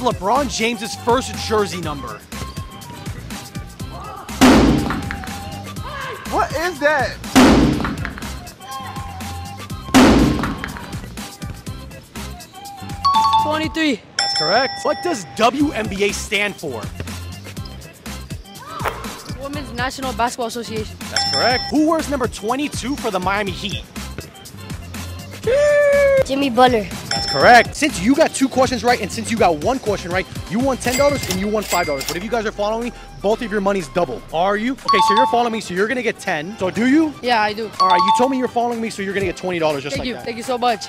was LeBron James's first jersey number? What is that? Twenty-three. That's correct. What does WNBA stand for? Women's National Basketball Association. That's correct. Who wears number 22 for the Miami Heat? Jimmy Butler. Correct. Since you got two questions right and since you got one question right, you won $10 and you won $5. But if you guys are following me, both of your money's double. Are you? Okay, so you're following me, so you're gonna get 10. So do you? Yeah, I do. All right, you told me you're following me, so you're gonna get $20 just Thank like you. that. Thank you so much.